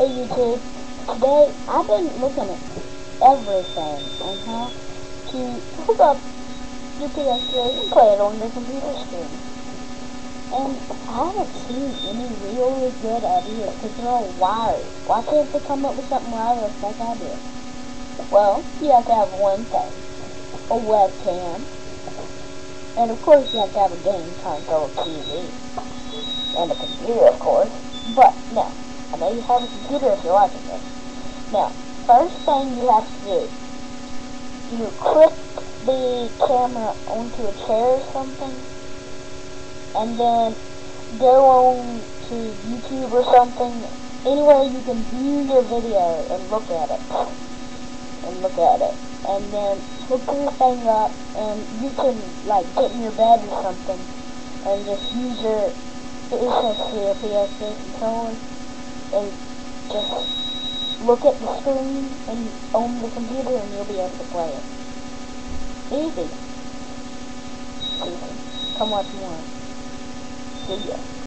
Hey YouTube, today I've been looking at everything on how to hook up your PS3 and play it on your computer screen. And I haven't seen any really good ideas because they're all wired. Why can't they come up with something wireless like I did? Well, you have to have one thing. A webcam. And of course you have to have a game console TV. And a computer of course. But no, know you have a computer if you're watching this. Now, first thing you have to do, you click the camera onto a chair or something, and then go on to YouTube or something, anywhere you can view your video and look at it. And look at it. And then hook your thing up, and you can, like, get in your bed or something, and just use your SSD or PS3 controller and just look at the screen and on the computer and you'll be able to play it. Easy. Easy. Come watch more. See ya.